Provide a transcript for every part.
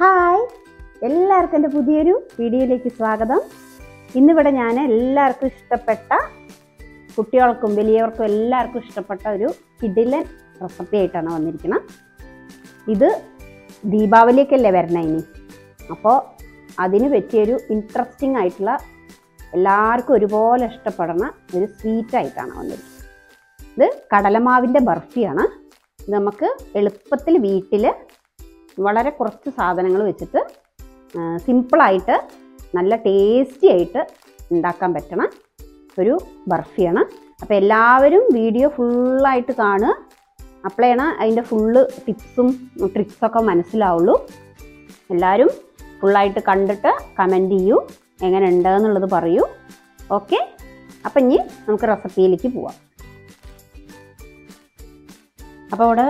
Hi. എല്ലാവർക്കും എന്റെ പുതിയൊരു വീഡിയോയിലേക്ക് സ്വാഗതം. ഇന്നിവിടെ ഞാൻ എല്ലാവർക്കും ഇഷ്ടപ്പെട്ട കുട്ടികൾക്കും വലിയവർക്കും എല്ലാവർക്കും ഇഷ്ടപ്പെട്ട ഒരു കിഡിലൻ റെസിപ്പി ആയിട്ടാണ് വന്നിരിക്കുന്നത്. ഇത് ദീപാവലിയൊക്കെയല്ലേ വരണേ ഇനി? അപ്പോൾ അതിന് പറ്റിയൊരു ഇൻട്രസ്റ്റിംഗ് ആയിട്ടുള്ള എല്ലാവർക്കും ഒരുപോലെ ഇഷ്ടപ്പെടുന്ന ഒരു സ്വീറ്റ് ആയിട്ടാണ് വന്നിരിക്കുന്നത്. ഇത് കടലമാവിന്റെ ബർഫിയാണ്. ഇത് നമുക്ക് എളുപ്പത്തിൽ വീട്ടിൽ വളരെ കുറച്ച് സാധനങ്ങൾ വെച്ചിട്ട് സിമ്പിളായിട്ട് നല്ല ടേസ്റ്റി ആയിട്ട് ഉണ്ടാക്കാൻ പറ്റണ ഒരു ബർഫിയാണ്. അപ്പോൾ എല്ലാവരും വീഡിയോ ഫുള്ളായിട്ട് കാണുക. അപ്പോഴാണ് അതിന്റെ ഫുള്ള് ടിപ്സും ട്രിക്സൊക്കെ മനസ്സിലാവുള്ളൂ. എല്ലാവരും ഫുള്ളായിട്ട് കണ്ടിട്ട് കമന്റ് ചെയ്യൂ. എങ്ങനെ ഉണ്ട് എന്നുള്ളത് പറയൂ. ഓക്കെ? അപ്പം ഇനി നമുക്ക് റെസിപ്പിയിലേക്ക് പോവാം. അപ്പോൾ അവിടെ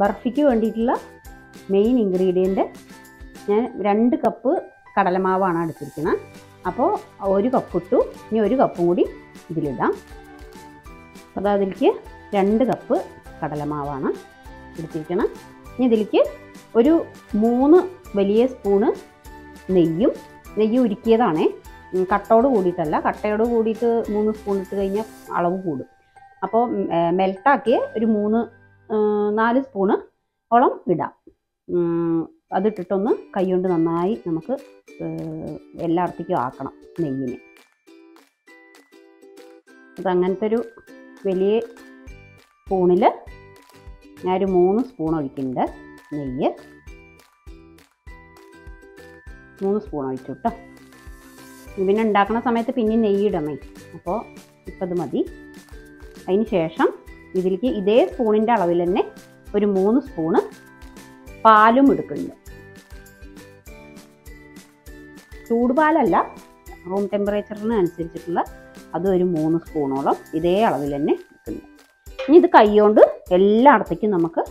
ബർഫിക്ക് വേണ്ടിയിട്ടുള്ള മെയിൻ ഇൻഗ്രീഡിയന്റ് ഞാൻ രണ്ട് കപ്പ് കടലമാവാണ് എടുത്തിരിക്കുന്നത്. അപ്പോൾ ഒരു കപ്പ് ഇട്ടു. ഇനി ഒരു കപ്പും കൂടി ഇതിലിടാം. അപ്പോൾ അതിലേക്ക് രണ്ട് കപ്പ് കടലമാവാണ് എടുത്തിരിക്കണം ഇനി ഇതിലേക്ക് ഒരു മൂന്ന് വലിയ സ്പൂണ് നെയ്യും നെയ്യ് ഉരുക്കിയതാണേ. കട്ടോട് കൂടിയിട്ടല്ല. കട്ടയോട് കൂടിയിട്ട് മൂന്ന് സ്പൂൺ ഇട്ട് കഴിഞ്ഞാൽ അളവ് കൂടും. അപ്പോൾ മെൽട്ടാക്കിയ ഒരു മൂന്ന് നാല് സ്പൂണ് ഓളം ഇടാം. അതിട്ടിട്ടൊന്ന് കൈകൊണ്ട് നന്നായി നമുക്ക് എല്ലായിടത്തേക്കും ആക്കണം നെയ്യിനെ. അതങ്ങനത്തെ ഒരു വലിയ സ്പൂണിൽ ഒരു മൂന്ന് സ്പൂൺ ഒഴിക്കുന്നുണ്ട് നെയ്യ്. മൂന്ന് സ്പൂൺ ഒഴിച്ചു കേട്ടോ. പിന്നെ ഉണ്ടാക്കുന്ന സമയത്ത് പിന്നെ നെയ്യ് ഇടണേ. അപ്പോൾ ഇപ്പം അത് മതി. അതിന് ശേഷം ഇതിലേക്ക് ഇതേ സ്പൂണിന്റെ അളവിൽ തന്നെ ഒരു മൂന്ന് സ്പൂണ് പാലും എടുക്കുന്നുണ്ട്. ചൂടുപാലല്ല റൂം ടെമ്പറേച്ചറിന് അനുസരിച്ചിട്ടുള്ള അത് ഒരു മൂന്ന് സ്പൂണോളം ഇതേ അളവിൽ തന്നെ എടുക്കുന്നു ഇനി ഇത് കൈകൊണ്ട് എല്ലായിടത്തേക്കും നമുക്ക്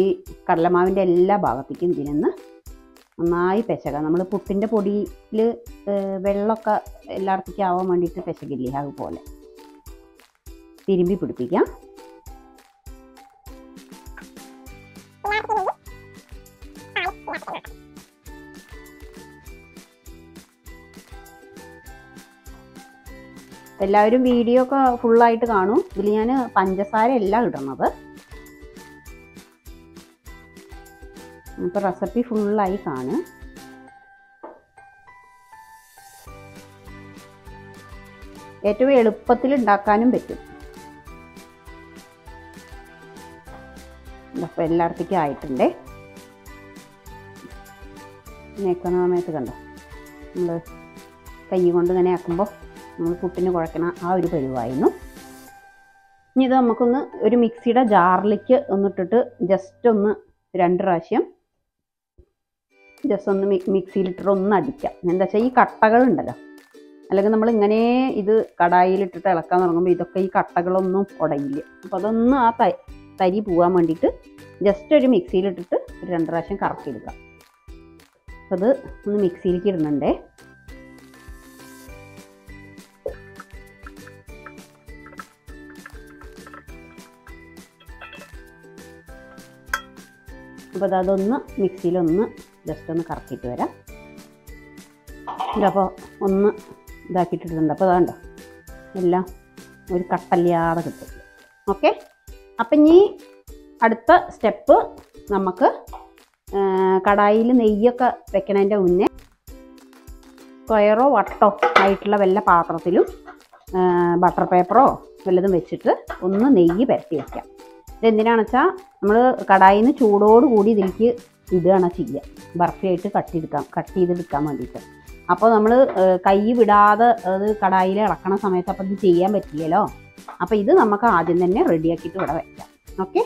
ഈ കടലമാവിന്റെ എല്ലാ ഭാഗത്തേക്കും ഇതിനെന്ന് നന്നായി പെശക. നമ്മൾ പുട്ടിന്റെ പൊടിയിൽ വെള്ളമൊക്കെ എല്ലായിടത്തേക്കും ആവാൻ വേണ്ടിയിട്ട് പെശകില്ലേ അതുപോലെ. തിരുമ്പി പിടിപ്പിക്കാം. എല്ലാവരും വീഡിയോ ഒക്കെ ഫുള്ളായിട്ട് കാണൂ. ഇതിൽ ഞാൻ പഞ്ചസാര എല്ലാം ഇടുന്നത്. അപ്പോൾ റെസിപ്പി ഫുള്ളായി കാണും. ഏറ്റവും എളുപ്പത്തിൽ ഉണ്ടാക്കാനും പറ്റും. അപ്പോൾ എല്ലായിടത്തേക്കും ആയിട്ടുണ്ട്. നേക്കുന്ന സമയത്ത് കണ്ടോ? നമ്മൾ കൈ കൊണ്ട് ഇങ്ങനെ ആക്കുമ്പോൾ നമ്മൾ പുട്ടിന് കുഴക്കണ ആ ഒരു പരിവായിരുന്നു. ഇനി ഇത് നമുക്കൊന്ന് ഒരു മിക്സിയുടെ ജാറിലേക്ക് ഒന്നിട്ടിട്ട് ജസ്റ്റ് ഒന്ന് രണ്ട് പ്രാവശ്യം ജസ്റ്റ് ഒന്ന് മിക്സിയിലിട്ടിട്ട് ഒന്ന് അടിക്കാം എന്താ വെച്ചാൽ ഈ കട്ടകളുണ്ടല്ലോ അല്ലെങ്കിൽ നമ്മൾ ഇങ്ങനെ ഇത് കടായിലിട്ടിട്ട് ഇളക്കാൻ തുടങ്ങുമ്പോൾ ഇതൊക്കെ ഈ കട്ടകളൊന്നും ഉടയില്ല അപ്പോൾ അതൊന്ന് ആ തരി പോകാൻ വേണ്ടിയിട്ട് ജസ്റ്റ് ഒരു മിക്സിയിലിട്ടിട്ട് ഒരു രണ്ട് പ്രാവശ്യം കറക്കിയെടുക്കാം അപ്പോൾ അത് ഒന്ന് മിക്സിയിലേക്ക് ഇടുന്നുണ്ടേ. അപ്പോൾ അതൊന്ന് മിക്സിയിലൊന്ന് ജസ്റ്റ് ഒന്ന് കറക്കിയിട്ട് വരാം. അപ്പോൾ ഒന്ന് ഇതാക്കിയിട്ടിട്ടുണ്ട്. അപ്പോൾ അതാണ്ടോ എല്ലാം ഒരു കട്ടല്ലാതെ കിട്ടും. ഓക്കെ? അപ്പം ഇനി അടുത്ത സ്റ്റെപ്പ് നമുക്ക് കടായിൽ നെയ്യൊക്കെ വെക്കണതിന്റെ മുന്നേ സ്ക്വയറോ വട്ടോ ആയിട്ടുള്ള വല്ല പാത്രത്തിലും ബട്ടർ പേപ്പറോ വല്ലതും വെച്ചിട്ട് ഒന്ന് നെയ്യ് പരത്തി വയ്ക്കാം ഇതെന്തിനാണെന്ന് വെച്ചാൽ നമ്മൾ കടായിൽ നിന്ന് ചൂടോട് കൂടി ഇതിലേക്ക് ഇടുകയാണ് ചെയ്യുക ബർഫിയായിട്ട് കട്ട് ചെയ്തെടുക്കാം കട്ട് ചെയ്തെടുക്കാൻ വേണ്ടിയിട്ട്. അപ്പോൾ നമ്മൾ കൈ വിടാതെ അത് കടായിൽ ഇളക്കണ സമയത്ത് അപ്പോൾ ഇത് ചെയ്യാൻ പറ്റില്ലല്ലോ? അപ്പോൾ ഇത് നമുക്ക് ആദ്യം തന്നെ റെഡിയാക്കിയിട്ട് ഇവിടെ വയ്ക്കാം ഓക്കെ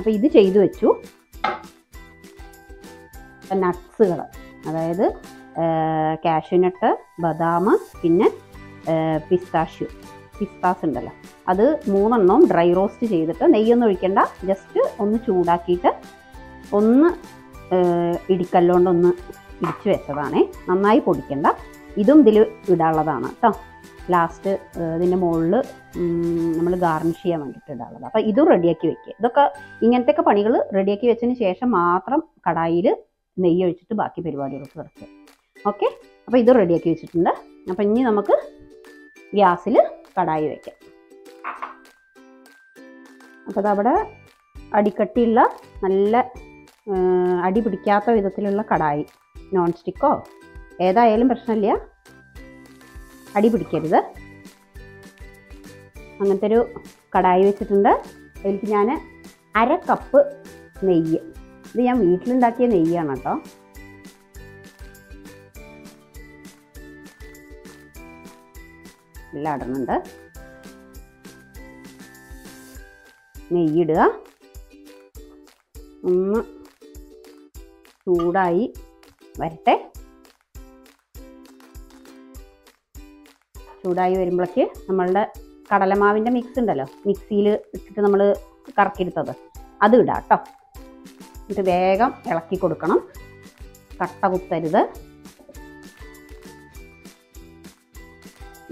അപ്പോൾ ഇത് ചെയ്തു വെച്ചു. നട്ട്സുകൾ അതായത് കാഷ്യൂനട്ട് ബദാം പിന്നെ പിസ്താഷ്യൂ. പിസ്താസ് ഉണ്ടല്ലോ. അത് മൂന്നെണ്ണവും ഡ്രൈ റോസ്റ്റ് ചെയ്തിട്ട് നെയ്യൊന്നും ഒഴിക്കണ്ട. ജസ്റ്റ് ഒന്ന് ചൂടാക്കിയിട്ട് ഒന്ന് ഇടിക്കല്ലോണ്ടൊന്ന് ഇടിച്ചു വെച്ചതാണേ. നന്നായി പൊടിക്കണ്ട. ഇതും ഇതിൽ ഇടാനുള്ളതാണ് കേട്ടോ ലാസ്റ്റ് ഇതിന്റെ മുകളിൽ നമ്മൾ ഗാർണിഷ് ചെയ്യാൻ വേണ്ടിയിട്ട് ഇടാനുള്ളത്. അപ്പോൾ ഇതും റെഡിയാക്കി വെക്കുക. ഇതൊക്കെ ഇങ്ങനത്തെയൊക്കെ പണികൾ റെഡിയാക്കി വെച്ചതിന് ശേഷം മാത്രം കടായിൽ നെയ്യ് ഒഴിച്ചിട്ട് ബാക്കി പരിപാടികൾക്ക് കിടക്കുക ഓക്കെ? അപ്പോൾ ഇത് റെഡിയാക്കി വെച്ചിട്ടുണ്ട്. അപ്പോൾ ഇനി നമുക്ക് ഗ്യാസിൽ കടായി വയ്ക്കാം അപ്പോൾ അതവിടെ അടിക്കട്ടിയുള്ള നല്ല അടി പിടിക്കാത്ത വിധത്തിലുള്ള കടായി. നോൺ സ്റ്റിക്കോ ഏതായാലും പ്രശ്നമില്ല. അടി പിടിക്കരുത്. അങ്ങനത്തെ ഒരു കടായി വെച്ചിട്ടുണ്ട്. അതിലേക്ക് ഞാൻ അര കപ്പ് നെയ്യ്. ഇത് ഞാൻ വീട്ടിലുണ്ടാക്കിയ നെയ്യാണ് കേട്ടോ. എല്ലാം ഇടുന്നുണ്ട് നെയ്യിടുക ഒന്ന് ചൂടായി വരട്ടെ. ചൂടായി വരുമ്പോഴേക്ക് നമ്മളുടെ കടലമാവിന്റെ മിക്സ് ഉണ്ടല്ലോ. മിക്സിയിൽ ഇട്ടിട്ട് നമ്മൾ കറക്കിയെടുത്തത്. അത് ഇടാം കേട്ടോ. എന്നിട്ട് വേഗം ഇളക്കി കൊടുക്കണം. കട്ട കുത്തരുത്.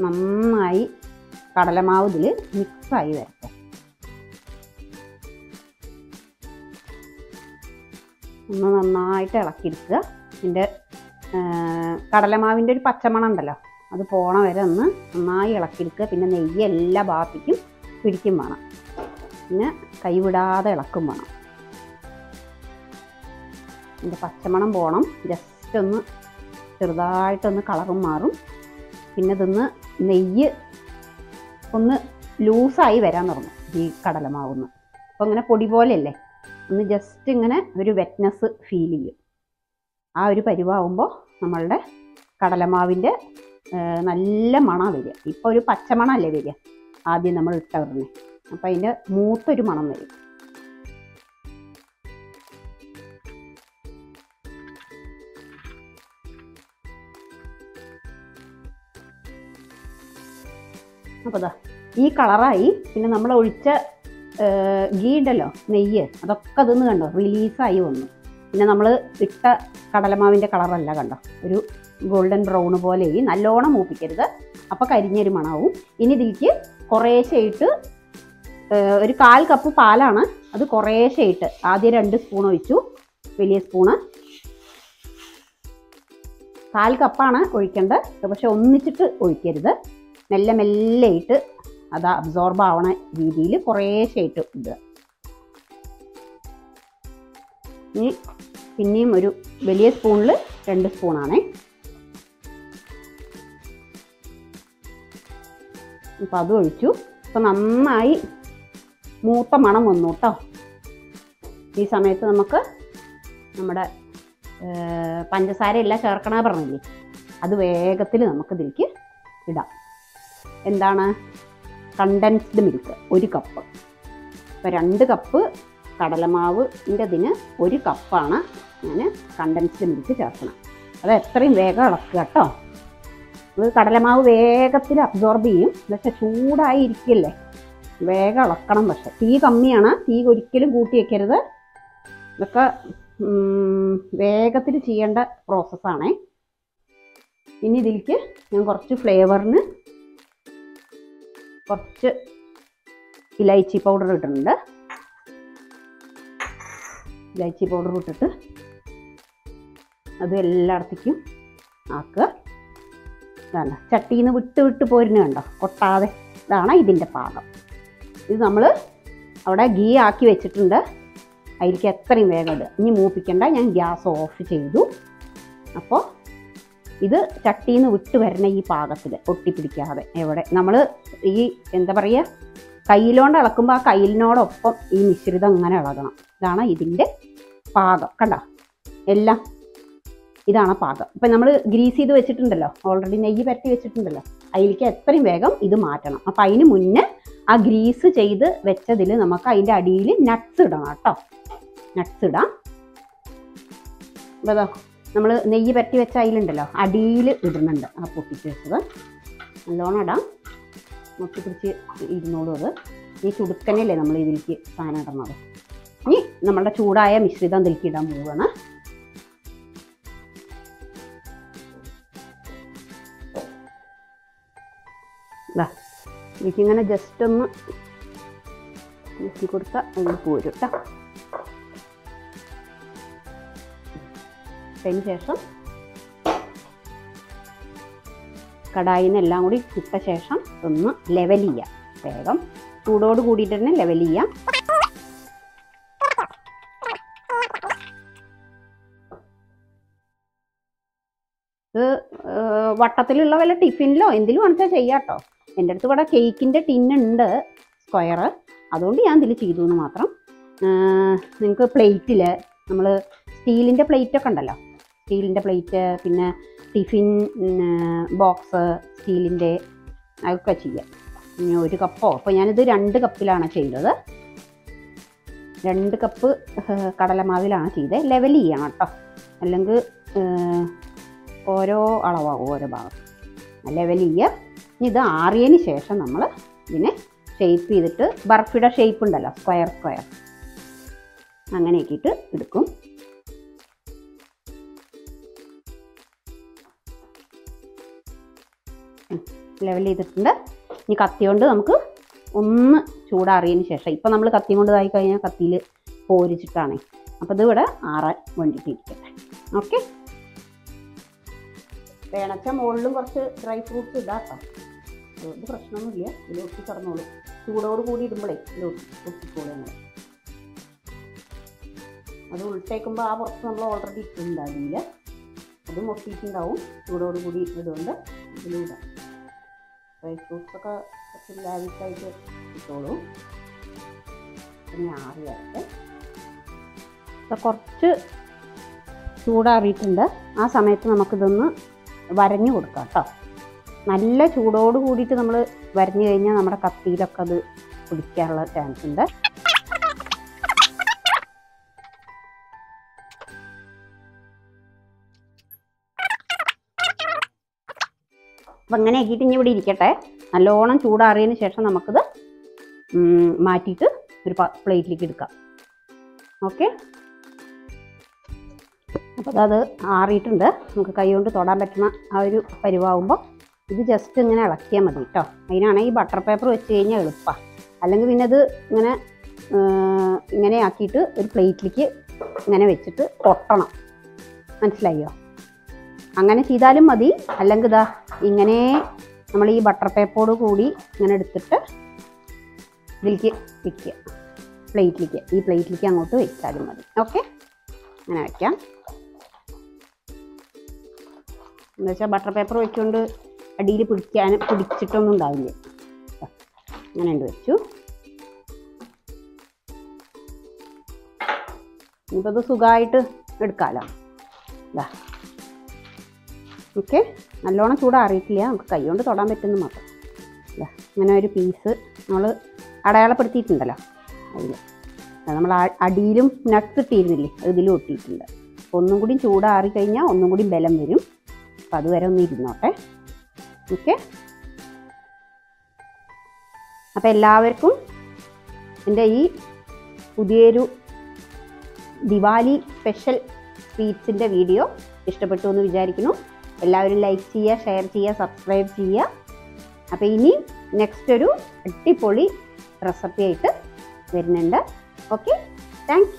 നന്നായി കടലമാവ് ഇതിൽ മിക്സായി വരട്ടെ. ഒന്ന് നന്നായിട്ട് ഇളക്കിയെടുക്കുക. ഇതിന്റെ കടലമാവിന്റെ ഒരു പച്ചമണം ഉണ്ടല്ലോ. അത് പോണ വരെ ഒന്ന് നന്നായി ഇളക്കിയെടുക്കുക. പിന്നെ നെയ്യ് എല്ലാ ഭാഗത്തേക്കും പിടിക്കും വേണം. പിന്നെ കൈവിടാതെ ഇളക്കും വേണം. ഇതിന്റെ പച്ചമണം പോകണം ജസ്റ്റ് ഒന്ന് ചെറുതായിട്ടൊന്ന് കളറും മാറും. പിന്നെ ഇതൊന്ന് നെയ്യ് ഒന്ന് ലൂസായി വരാൻ തുടങ്ങും. ഈ കടലമാവുന്ന. അപ്പോൾ ഇങ്ങനെ പൊടി പോലെയല്ലേ? ഒന്ന് ജസ്റ്റ് ഇങ്ങനെ ഒരു വെറ്റ്നസ് ഫീൽ ചെയ്യും. ആ ഒരു പരിവാവുമ്പോൾ നമ്മളുടെ കടലമാവിന്റെ നല്ല മണം വരിക. ഇപ്പോൾ ഒരു അല്ലേ വരിക? ആദ്യം നമ്മൾ ഇട്ട ഉടനെ. അപ്പം അതിന്റെ മൂത്തൊരു മണം വരും. അപ്പോൾ ദാ ഈ കളറായി പിന്നെ നമ്മൾ ഒഴിച്ച ഗീ ഉണ്ടല്ലോ നെയ്യ് അതൊക്കെ അതൊന്ന് കണ്ടോ? റിലീസായി വന്നു. പിന്നെ നമ്മൾ ഇട്ട കടലമാവിന്റെ കളറല്ല കണ്ടോ? ഒരു ഗോൾഡൻ ബ്രൗൺ പോലെ നല്ലോണം മൂപ്പിക്കരുത്. അപ്പോൾ കരിഞ്ഞൊരു മണാവും. ഇനി ഇതിലേക്ക് കുറേശ്ശെ ഇട്ട് ഏഹ്, ഒരു കാൽ കപ്പ് പാലാണ് അത് കുറേശ്ശെ ഇട്ട്. ആദ്യം രണ്ട് സ്പൂൺ ഒഴിച്ചു. വലിയ സ്പൂണ്. കാൽ കപ്പാണ് ഒഴിക്കേണ്ടത്. പക്ഷെ ഒന്നിച്ചിട്ട് ഒഴിക്കരുത്. മെല്ലെ മെല്ലെ ഇട്ട് അത് അബ്സോർബ് ആവണ രീതിയിൽ കുറേശ്ശെ ഇട്ട് ഇടുക. ഇനി പിന്നെയും ഒരു വലിയ സ്പൂണിൽ രണ്ട് സ്പൂണാണേ. അപ്പം അത് ഒഴിച്ചു. അപ്പം നന്നായി മൂത്ത മണം വന്നു കേട്ടോ ഈ സമയത്ത് നമുക്ക് നമ്മുടെ പഞ്ചസാരയെല്ലാം പഞ്ചസാരയല്ല ചേർക്കണ പറഞ്ഞില്ലേ? അത് വേഗത്തിൽ നമുക്ക് ഇതിലേക്ക് ഇടാം. എന്താണ്? കണ്ടൻസ്ഡ് മിൽക്ക് ഒരു കപ്പ് അപ്പോൾ രണ്ട് കപ്പ് കടലമാവ് ഇതിന് ഒരു കപ്പാണ് ഞാൻ കണ്ടൻസ്ഡ് മിൽക്ക് ചേർക്കണം. അത് എത്രയും വേഗം ഇളക്കുക കേട്ടോ. അത് കടലമാവ് വേഗത്തിൽ അബ്സോർബ് ചെയ്യും. പക്ഷെ ചൂടായി ഇരിക്കില്ലേ വേഗം ഇളക്കണം പക്ഷെ. തീ കമ്മിയാണ്. തീ ഒരിക്കലും കൂട്ടി വയ്ക്കരുത് ഇതൊക്കെ വേഗത്തിൽ ചെയ്യേണ്ട പ്രോസസ്സാണേ ഇനി ഇതിലേക്ക് ഞാൻ കുറച്ച് ഫ്ലേവറിന് കുറച്ച് ഇലൈച്ചി പൗഡർ ഇട്ടിട്ടുണ്ട്. ഇലൈച്ചി പൗഡർ ഇട്ടിട്ട് അത് എല്ലായിടത്തേക്കും ആക്കുക ഇതാണ്. ചട്ടിയിൽ നിന്ന് വിട്ട് വിട്ട് പോരുന്ന കണ്ടോ? കൊട്ടാതെ. ഇതാണ് ഇതിന്റെ പാകം. ഇത് നമ്മൾ അവിടെ ഗീ ആക്കി വെച്ചിട്ടുണ്ട്. അതിലേക്ക് എത്രയും വേഗം ഇടുക ഇനി മൂപ്പിക്കണ്ട. ഞാൻ ഗ്യാസ് ഓഫ് ചെയ്തു. അപ്പോൾ ഇത് ചട്ടിയിൽ നിന്ന് വിട്ട് വരണ ഈ പാകത്തിൽ ഒട്ടിപ്പിടിക്കാതെ. എവിടെ? നമ്മൾ ഈ എന്താ പറയുക? കയ്യിലോണ്ട് ഇളക്കുമ്പോൾ ആ കയ്യിലിനോടൊപ്പം ഈ മിശ്രിതം അങ്ങനെ ഇളകണം. ഇതാണ് ഇതിന്റെ പാകം. കണ്ട? എല്ലാം ഇതാണ് പാകം. ഇപ്പം നമ്മൾ ഗ്രീസ് ചെയ്ത് വെച്ചിട്ടുണ്ടല്ലോ. ഓൾറെഡി നെയ്യ് പരത്തി വെച്ചിട്ടുണ്ടല്ലോ. അതിലേക്ക് എത്രയും വേഗം ഇത് മാറ്റണം. അപ്പം അതിന് മുന്നേ ആ ഗ്രീസ് ചെയ്ത് വെച്ചതിൽ നമുക്ക് അതിന്റെ അടിയിൽ നട്ട്സ് ഇടണം കേട്ടോ. നട്ട്സ് ഇടാം. അതോ നമ്മൾ നെയ്യ് പരത്തി വെച്ച അതിലുണ്ടല്ലോ. അടിയിൽ ഇടുന്നുണ്ട് ആ പൊട്ടിച്ച് വെച്ചത്. നല്ലോണം ഇടാം. മുട്ടി പിടിച്ച് ഇരുന്നോളൂ അത്. ഈ ചുടുക്കനല്ലേ നമ്മൾ ഇതിലേക്ക് സാധനം ഇടുന്നത്. ഇനി നമ്മളുടെ ചൂടായ മിശ്രിതം ഇതിലേക്ക് ഇടാൻ പോവുകയാണ് ഇതിങ്ങനെ ജസ്റ്റ് ഒന്ന് ഊറ്റി കൊടുത്താൽ അങ്ങോട്ട് പോരും കേട്ടോ അതിന് ശേഷം കടായിന്നെല്ലാം കൂടി ഇട്ട ശേഷം ഒന്ന് ലെവൽ ചെയ്യാം. വേഗം ചൂടോട് കൂടിയിട്ട് തന്നെ ലെവൽ ചെയ്യാം. വട്ടത്തിലുള്ള വല്ല ടിഫിനിലോ എന്തിലും വേണമെച്ചാൽ ചെയ്യാം കേട്ടോ എന്റെ അടുത്ത് ഇവിടെ കേക്കിന്റെ ഉണ്ട് സ്ക്വയർ അതുകൊണ്ട് ഞാൻ ഇതിൽ ചെയ്തു എന്ന് മാത്രം. നിങ്ങൾക്ക് പ്ലേറ്റിൽ നമ്മൾ സ്റ്റീലിന്റെ പ്ലേറ്റൊക്കെ ഉണ്ടല്ലോ. സ്റ്റീലിന്റെ പ്ലേറ്റ് പിന്നെ ടിഫിൻ ബോക്സ് സ്റ്റീലിന്റെ അതൊക്കെ ചെയ്യാം. ഒരു കപ്പോ? അപ്പോൾ ഞാനിത് രണ്ട് കപ്പിലാണ് ചെയ്തത്. രണ്ട് കപ്പ് കടലമാവിലാണ് ചെയ്തത്. ലെവൽ ചെയ്യണം കേട്ടോ. അല്ലെങ്കിൽ ഓരോ അളവാകും ഓരോ ഭാഗം. ലെവൽ ചെയ്യുക ഇത് ആറിയതിന് ശേഷം നമ്മൾ ഇതിനെ ഷേപ്പ് ചെയ്തിട്ട് ബർഫിയുടെ ഷേപ്പ് ഉണ്ടല്ലോ സ്ക്വയർ സ്ക്വയർ അങ്ങനെ ആക്കിയിട്ട് എടുക്കും ലെവൽ ചെയ്തിട്ടുണ്ട്. ഇനി കത്തി കൊണ്ട് നമുക്ക് ഒന്ന് ചൂടാറിയതിന് ശേഷം ഇപ്പം നമ്മൾ കത്തി കൊണ്ട് ഇതായി കഴിഞ്ഞാൽ കത്തിയിൽ പോരിച്ചിട്ടാണ്. അപ്പോൾ ഇത് ഇവിടെ ആറാൻ വേണ്ടിയിട്ട് ഇരിക്കട്ടെ ഓക്കെ വേണച്ച മുകളിലും കുറച്ച് ഡ്രൈ ഫ്രൂട്ട്സ് ഇടാം അതുകൊണ്ട് പ്രശ്നമൊന്നുമില്ല. ഇതിൽ ഒട്ടി കിടന്നോളൂ. ചൂടോട് കൂടി ഇടുമ്പോഴേ ഇതിൽ ഒട്ടിക്കോളൂ നമ്മൾ അത് ഉൾട്ടേക്കുമ്പോൾ ആ പുറത്ത് നമ്മൾ ഓൾറെഡി ഇട്ടിട്ടുണ്ടാവില്ല. അതും ഒട്ടിയിട്ടുണ്ടാവും. ചൂടോട് കൂടി ഇതുകൊണ്ട് ഇതിലൂടാം ഡ്രൈ ഫ്രൂട്ട്സ് ഒക്കെ കുറച്ച് ലാവിഷായിട്ട് ഇട്ടോളൂ. പിന്നെ ആറിയായിട്ട് ഇപ്പം കുറച്ച് ചൂടാറിയിട്ടുണ്ട്. ആ സമയത്ത് നമുക്കിതൊന്ന് വരഞ്ഞു കൊടുക്കാം കേട്ടോ. നല്ല ചൂടോട് കൂടിയിട്ട് നമ്മൾ വരഞ്ഞു കഴിഞ്ഞാൽ നമ്മുടെ കത്തിയിലൊക്കെ അത് പിടിക്കാനുള്ള ചാൻസ് ഉണ്ട്. അപ്പം അങ്ങനെ ആക്കിയിട്ട് ഇനി ഇവിടെ ഇരിക്കട്ടെ. നല്ലോണം ചൂടാറിയതിന് ശേഷം നമുക്കിത് മാറ്റിയിട്ട് ഒരു പ്ലേറ്റിലേക്ക് എടുക്കാം. ഓക്കെ? അപ്പോൾ അത് ആറിയിട്ടുണ്ട്. നമുക്ക് കൈ കൊണ്ട് തൊടാൻ പറ്റുന്ന ആ ഒരു പരിവാകുമ്പോൾ ഇത് ജസ്റ്റ് ഇങ്ങനെ ഇളക്കിയാൽ മതി കേട്ടോ അതിനാണ് ഈ ബട്ടർ പേപ്പർ വെച്ച് കഴിഞ്ഞാൽ എളുപ്പമാണ് അല്ലെങ്കിൽ പിന്നെ അത് ഇങ്ങനെ ഇങ്ങനെ ആക്കിയിട്ട് ഒരു പ്ലേറ്റിലേക്ക് ഇങ്ങനെ വെച്ചിട്ട് കൊട്ടണം. മനസ്സിലായോ? അങ്ങനെ ചെയ്താലും മതി. അല്ലെങ്കിൽ ഇതാ ഇങ്ങനെ നമ്മൾ ഈ ബട്ടർ പേപ്പറോട് കൂടി ഇങ്ങനെ എടുത്തിട്ട് ഇതിലേക്ക് വെക്കുക. പ്ലേറ്റിലേക്ക്. ഈ പ്ലേറ്റിലേക്ക് അങ്ങോട്ട് വെച്ചാലും മതി. ഓക്കെ? അങ്ങനെ വയ്ക്കാം എന്നുവെച്ചാൽ ബട്ടർ പേപ്പർ വെച്ചുകൊണ്ട് അടിയിൽ പിടിക്കാൻ പിടിച്ചിട്ടൊന്നും ഉണ്ടാവില്ല. അങ്ങനെ ഉണ്ട് വെച്ചു. ഇനിയിപ്പോൾ ഇത് സുഖമായിട്ട് എടുക്കാമല്ലോ ഇതാ ഓക്കെ. നല്ലോണം ചൂടാറിയിട്ടില്ല. നമുക്ക് കൈ കൊണ്ട് തൊടാൻ പറ്റുന്ന മാത്രം. ഇതാ ഇങ്ങനെ ഒരു പീസ് നമ്മൾ അടയാളപ്പെടുത്തിയിട്ടുണ്ടല്ലോ. അതിൽ നമ്മൾ അടിയിലും നട്ട്സ് ഇട്ടിരുന്നില്ലേ? അത് ഇതിലും ഒട്ടിയിട്ടുണ്ട്. ഒന്നും കൂടി ചൂടാറി കഴിഞ്ഞാൽ ഒന്നും കൂടി ബലം വരും. അപ്പോൾ അതുവരെ ഒന്ന് ഇരുന്നോട്ടെ. ഓക്കെ അപ്പം എല്ലാവർക്കും എന്റെ ഈ പുതിയൊരു ദിവാലി സ്പെഷ്യൽ സ്വീറ്റ്സിന്റെ വീഡിയോ ഇഷ്ടപ്പെട്ടു എന്ന് വിചാരിക്കുന്നു. എല്ലാവരും ലൈക്ക് ചെയ്യുക ഷെയർ ചെയ്യുക സബ്സ്ക്രൈബ് ചെയ്യുക. അപ്പോൾ ഇനി നെക്സ്റ്റ് ഒരു അടിപൊളി റെസിപ്പി ആയിട്ട് വരുന്നുണ്ട്. Okay thank